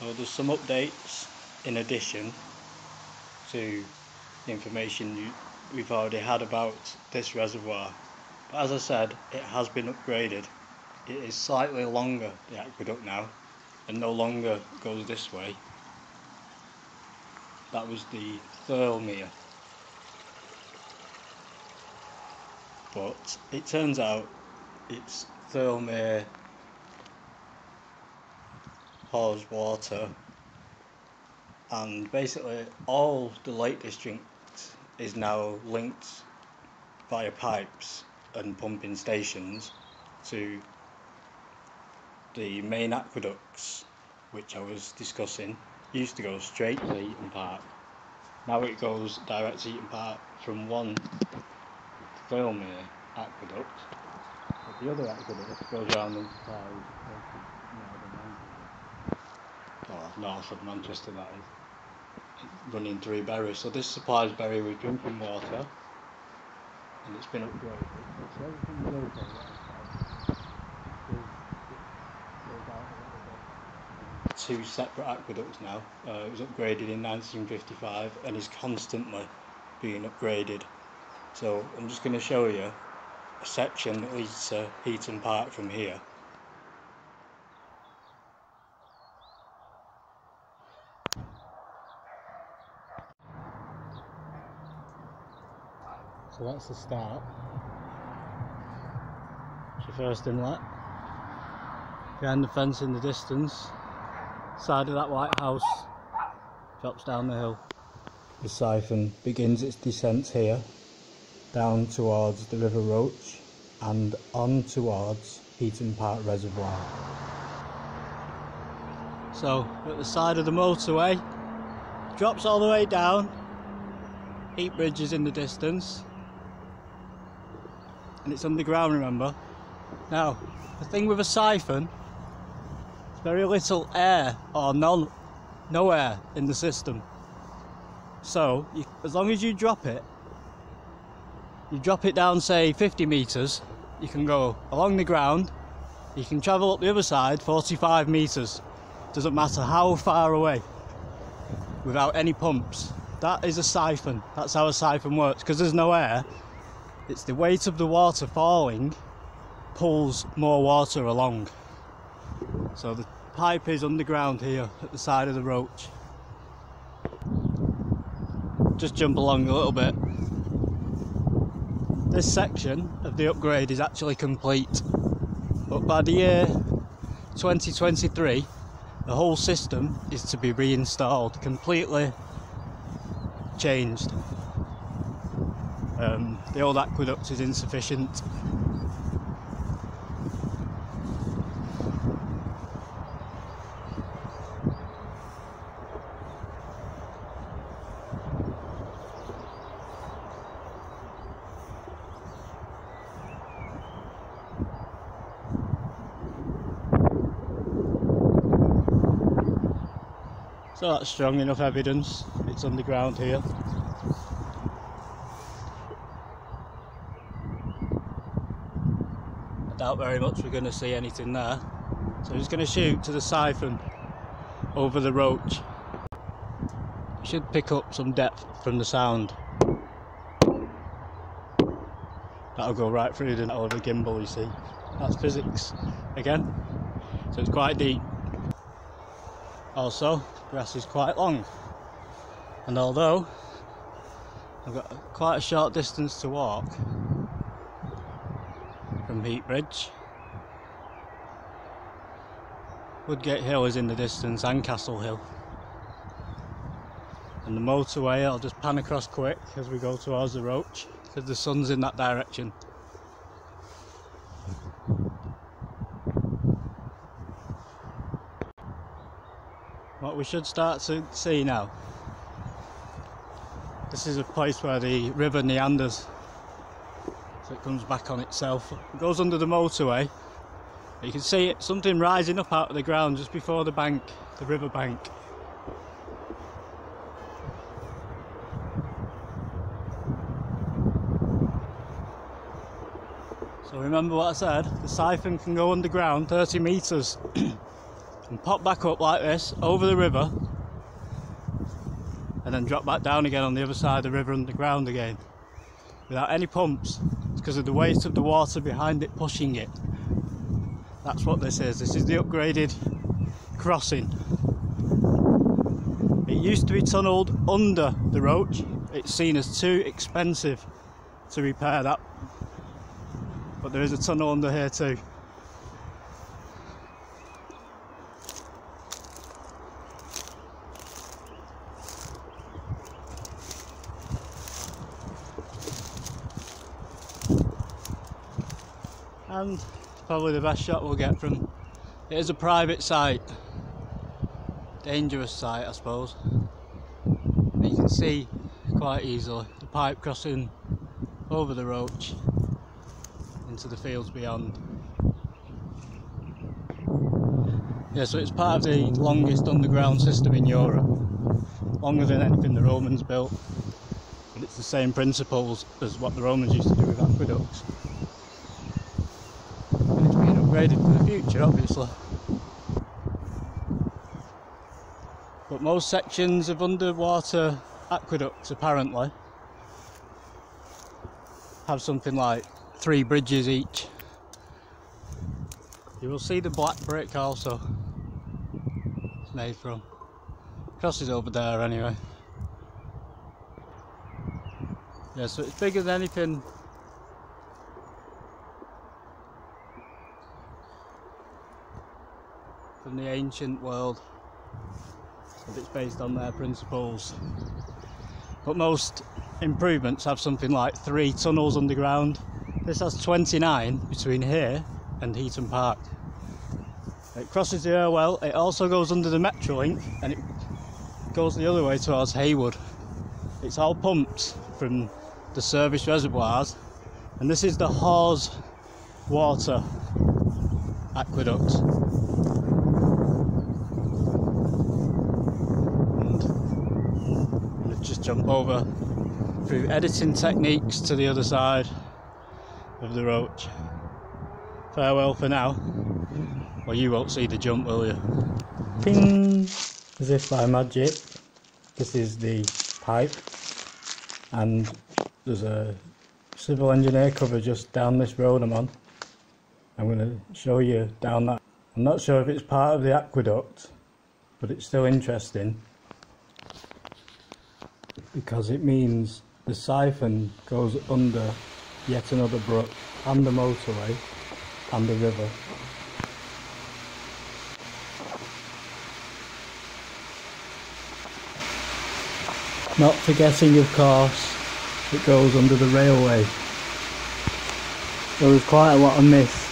So there's some updates in addition to the information you, we've already had about this reservoir. But as I said, it has been upgraded. It is slightly longer, the aqueduct now, and no longer goes this way. That was the Thirlmere. But it turns out it's Thirlmere Haweswater. And basically all the Lake District is now linked via pipes and pumping stations to the main aqueducts which I was discussing used to go straight to Heaton Park. Now it goes direct to Heaton Park from one Thirlmere aqueduct but the other aqueduct goes around the side north of Manchester that is, running through Bury. So this supplies Bury with drinking water and it's been upgraded. So everything's okay. Two separate aqueducts now. Uh, it was upgraded in 1955 and is constantly being upgraded. So I'm just going to show you a section that leads to Heaton Park from here. So that's the start. It's your first inlet. Behind the fence in the distance, side of that white house, drops down the hill. The siphon begins its descent here, down towards the River Roch and on towards Heaton Park Reservoir. So, at the side of the motorway, drops all the way down, Heap Bridge is in the distance, and it's underground remember? Now the thing with a siphon very little air or none no air in the system. So you, as long as you drop it you drop it down say 50 meters you can go along the ground. You can travel up the other side 45 meters. Doesn't matter how far away without any pumps. That is a siphon. That's how a siphon works because there's no air it's the weight of the water falling pulls more water along. So the pipe is underground here at the side of the Roch. Just jump along a little bit. This section of the upgrade is actually complete, but by the year 2023, the whole system is to be reinstalled, completely changed. Um, the old aqueduct is insufficient. So that's strong enough evidence, it's underground here. Doubt very much we're going to see anything there. So I'm just going to shoot to the siphon over the Roch. Should pick up some depth from the sound. That'll go right through the of the gimbal you see. That's physics again. So it's quite deep. Also, grass is quite long. And although I've got quite a short distance to walk, from Heap Bridge. Woodgate Hill is in the distance and Castle Hill. And the motorway, I'll just pan across quick as we go towards the Roch because the sun's in that direction. What we should start to see now. This is a place where the river meanders so it comes back on itself. It goes under the motorway. You can see it, something rising up out of the ground just before the bank, the river bank. So remember what I said, the siphon can go underground 30 metres and pop back up like this over the river and then drop back down again on the other side of the river underground again without any pumps. It's because of the weight of the water behind it pushing it. That's what this is. This is the upgraded crossing. It used to be tunnelled under the Roch. It's seen as too expensive to repair that. But there is a tunnel under here too. And probably the best shot we'll get from it is a private site. Dangerous site I suppose. You can see quite easily the pipe crossing over the Roch into the fields beyond. Yeah so it's part of the longest underground system in Europe. Longer than anything the Romans built. But it's the same principles as what the Romans used to do with aqueducts upgraded for the future obviously. But most sections of underwater aqueducts apparently have something like three bridges each. You will see the black brick also. It's made from crosses over there anyway. Yeah so it's bigger than anything from the ancient world. If it's based on their principles. But most improvements have something like three tunnels underground. This has 29 between here and Heaton Park. It crosses the Irwell. It also goes under the Metrolink and it goes the other way towards Heywood it's all pumped from the service reservoirs and this is the Hawes water aqueduct jump over through editing techniques to the other side of the Roch. Farewell for now. Well, you won't see the jump, will you? Ping! As if by magic, this is the pipe, and there's a civil engineer cover just down this road I'm on. I'm going to show you down that. I'm not sure if it's part of the aqueduct, but it's still interesting because it means the siphon goes under yet another brook and the motorway and the river. Not forgetting of course it goes under the railway. There is quite a lot of mist.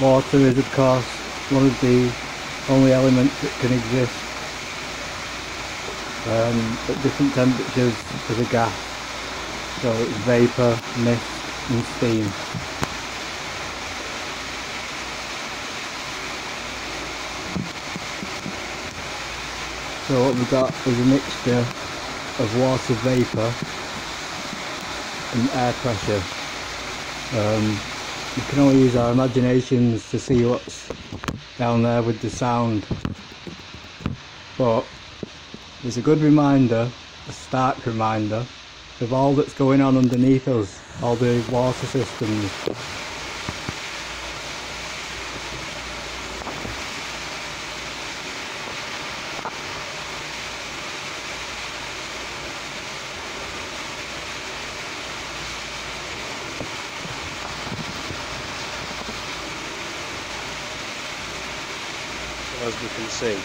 Water is of course one of the only elements that can exist um, at different temperatures as a gas. So it's vapour, mist and steam. So what we've got is a mixture of water vapour and air pressure. Um, we can only use our imaginations to see what's down there with the sound. But it's a good reminder, a stark reminder, of all that's going on underneath us, all the water systems. as we can see,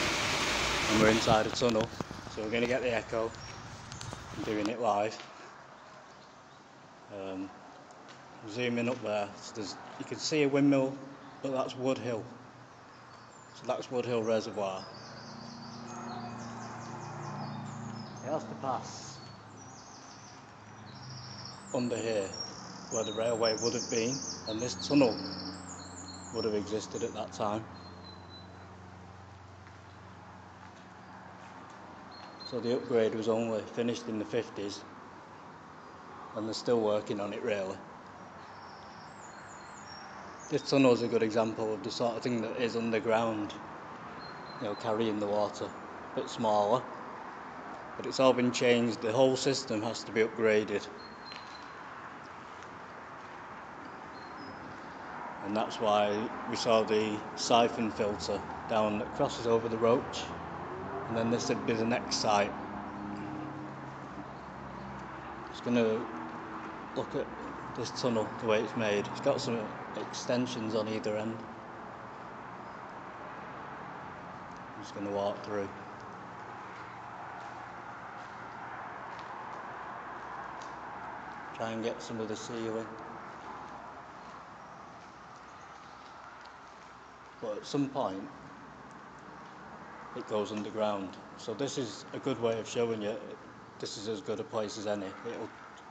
and we're inside a tunnel so we're going to get the echo I'm doing it live. Um, zooming up there, so you can see a windmill, but that's Wood Hill. So that's Wood Hill Reservoir. It has to pass under here where the railway would have been and this tunnel would have existed at that time. So the upgrade was only finished in the 50s and they're still working on it really. This tunnel is a good example of the sort of thing that is underground you know, carrying the water, a bit smaller. But it's all been changed, the whole system has to be upgraded. And that's why we saw the siphon filter down that crosses over the Roch. And then this would be the next site. Just gonna look at this tunnel, the way it's made. It's got some extensions on either end. I'm just gonna walk through. Try and get some of the ceiling. But at some point, it goes underground. So this is a good way of showing you this is as good a place as any it'll,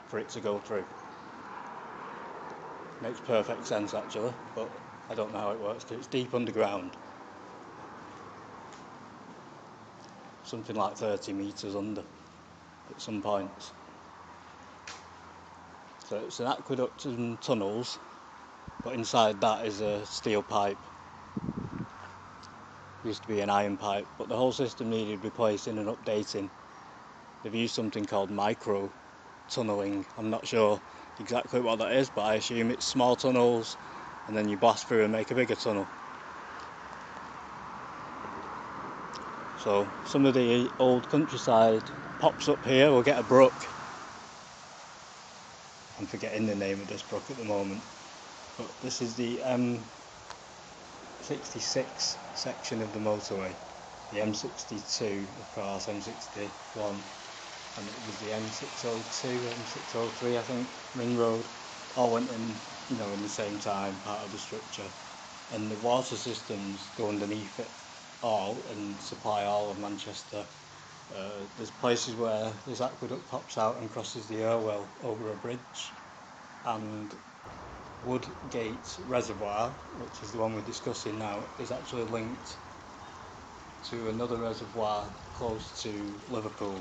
for it to go through. Makes perfect sense actually, but I don't know how it works because it's deep underground. Something like 30 metres under at some points. So it's an aqueduct and tunnels, but inside that is a steel pipe used to be an iron pipe, but the whole system needed replacing and updating. They've used something called micro tunnelling. I'm not sure exactly what that is, but I assume it's small tunnels and then you blast through and make a bigger tunnel. So some of the old countryside pops up here, we'll get a brook. I'm forgetting the name of this brook at the moment. But this is the um, 66 section of the motorway, the M62 of course, M61 and it was the M602, M603 I think, Ring Road, all went in, you know, in the same time, part of the structure. And the water systems go underneath it all and supply all of Manchester. Uh, there's places where this aqueduct pops out and crosses the Irwell over a bridge and Woodgate Reservoir, which is the one we're discussing now, is actually linked to another reservoir close to Liverpool.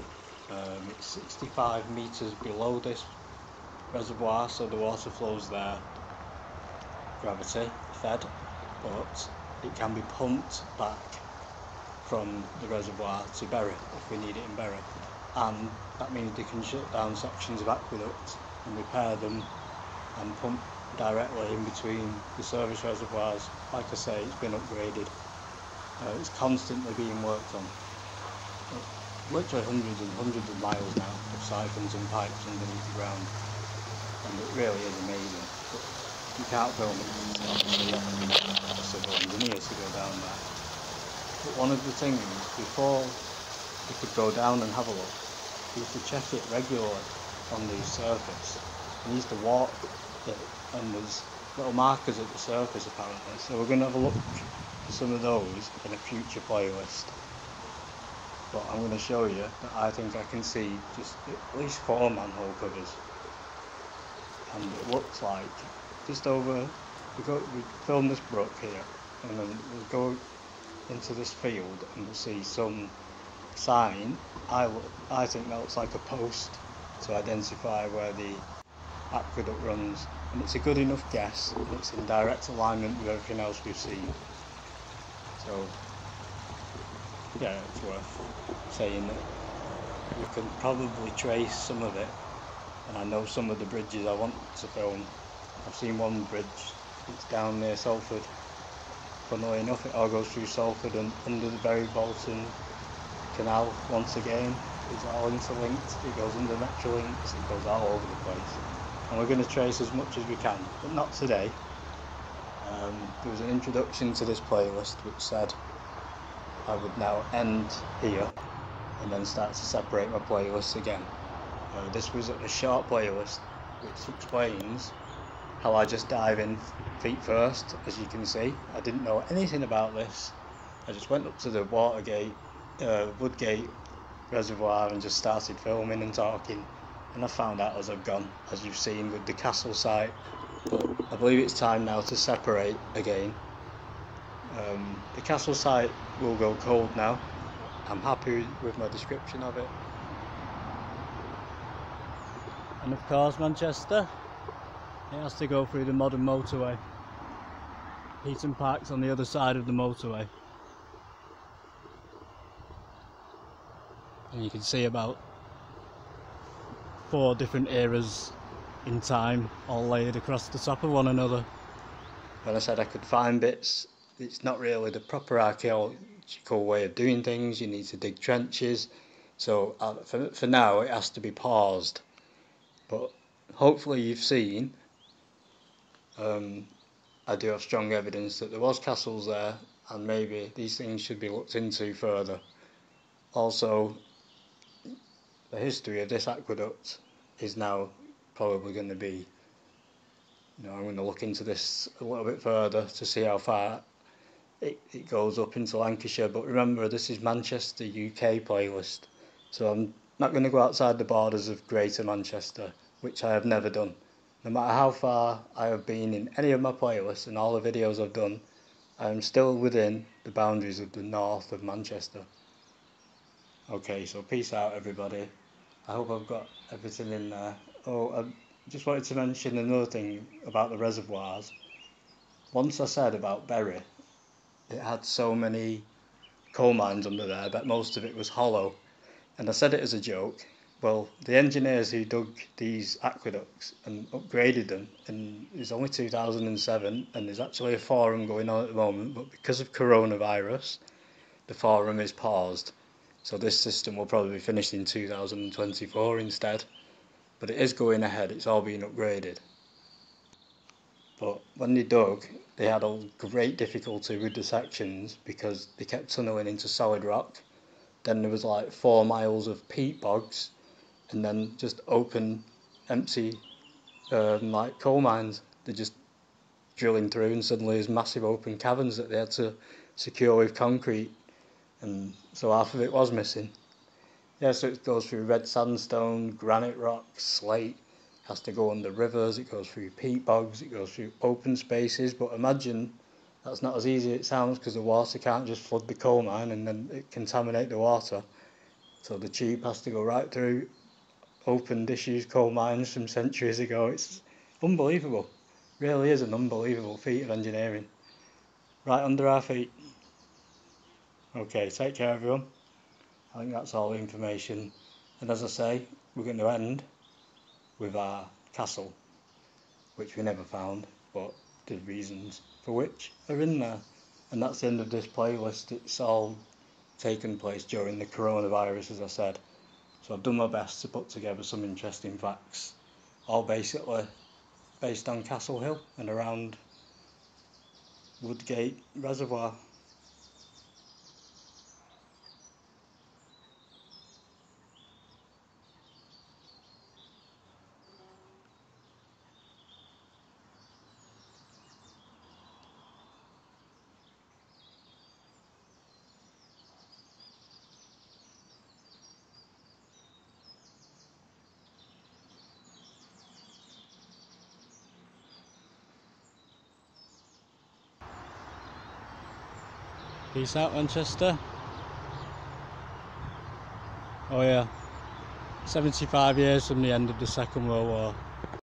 Um, it's 65 metres below this reservoir, so the water flows there, gravity fed, but it can be pumped back from the reservoir to Bury if we need it in Bury. And that means they can shut down sections of aqueducts and repair them and pump directly in between the service reservoirs. Like I say, it's been upgraded. Uh, it's constantly being worked on. Literally hundreds and hundreds of miles now of siphons and pipes underneath the ground. And it really is amazing. But you can't film it. It's civil engineers to go down there. But one of the things, before you could go down and have a look, you used to check it regularly on the surface. You used to walk it and there's little markers at the surface apparently. So we're going to have a look at some of those in a future playlist. But I'm going to show you that I think I can see just at least four manhole covers. And it looks like just over, we, go, we film this brook here and then we'll go into this field and we'll see some sign. I, I think that looks like a post to identify where the aqueduct runs and it's a good enough guess and it's in direct alignment with everything else we've seen. So yeah it's worth saying that we can probably trace some of it. And I know some of the bridges I want to film. I've seen one bridge. It's down near Salford. Funnily enough it all goes through Salford and under the Bury Bolton canal once again. It's all interlinked. It goes under Metrolinx it goes all over the place and we're going to trace as much as we can, but not today. Um, there was an introduction to this playlist which said I would now end here and then start to separate my playlists again. Uh, this was a short playlist which explains how I just dive in feet first, as you can see. I didn't know anything about this. I just went up to the Watergate, uh, Woodgate reservoir and just started filming and talking and I found out as I've gone, as you've seen with the castle site. But I believe it's time now to separate again. Um, the castle site will go cold now. I'm happy with my description of it. And of course Manchester, it has to go through the modern motorway. Heaton Park's on the other side of the motorway. and you can see about four different eras in time all laid across the top of one another. When I said I could find bits, it's not really the proper archaeological way of doing things. You need to dig trenches. So uh, for, for now, it has to be paused. But hopefully you've seen, um, I do have strong evidence that there was castles there and maybe these things should be looked into further. Also, the history of this aqueduct is now probably going to be you know, I'm going to look into this a little bit further to see how far it, it goes up into Lancashire. But remember, this is Manchester UK playlist, so I'm not going to go outside the borders of Greater Manchester, which I have never done. No matter how far I have been in any of my playlists and all the videos I've done, I am still within the boundaries of the north of Manchester. Okay, so peace out, everybody. I hope I've got everything in there. Oh, I just wanted to mention another thing about the reservoirs. Once I said about Bury, it had so many coal mines under there, that most of it was hollow. And I said it as a joke. Well, the engineers who dug these aqueducts and upgraded them, and it's only 2007, and there's actually a forum going on at the moment, but because of coronavirus, the forum is paused. So this system will probably be finished in 2024 instead. But it is going ahead, it's all being upgraded. But when they dug, they had a great difficulty with the sections because they kept tunnelling into solid rock. Then there was like four miles of peat bogs and then just open, empty, um, like coal mines. They're just drilling through and suddenly there's massive open caverns that they had to secure with concrete and so half of it was missing. Yeah, so it goes through red sandstone, granite rock, slate, has to go under rivers, it goes through peat bogs, it goes through open spaces, but imagine that's not as easy as it sounds because the water can't just flood the coal mine and then it contaminate the water. So the tube has to go right through open disused coal mines from centuries ago. It's unbelievable. Really is an unbelievable feat of engineering. Right under our feet. Okay, take care everyone. I think that's all the information. And as I say, we're going to end with our castle, which we never found, but the reasons for which are in there. And that's the end of this playlist. It's all taken place during the coronavirus, as I said. So I've done my best to put together some interesting facts, all basically based on Castle Hill and around Woodgate Reservoir. Peace out, Manchester. Oh yeah, 75 years from the end of the Second World War.